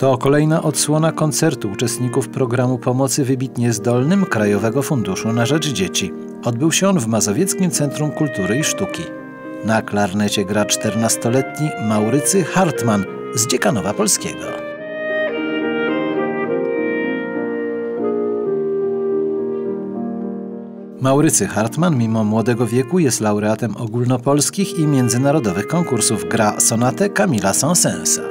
To kolejna odsłona koncertu uczestników programu pomocy wybitnie zdolnym Krajowego Funduszu na Rzecz Dzieci. Odbył się on w Mazowieckim Centrum Kultury i Sztuki. Na klarnecie gra 14-letni Maurycy Hartman z Dziekanowa Polskiego. Maurycy Hartman, mimo młodego wieku, jest laureatem ogólnopolskich i międzynarodowych konkursów. Gra sonatę Kamila Sansensa.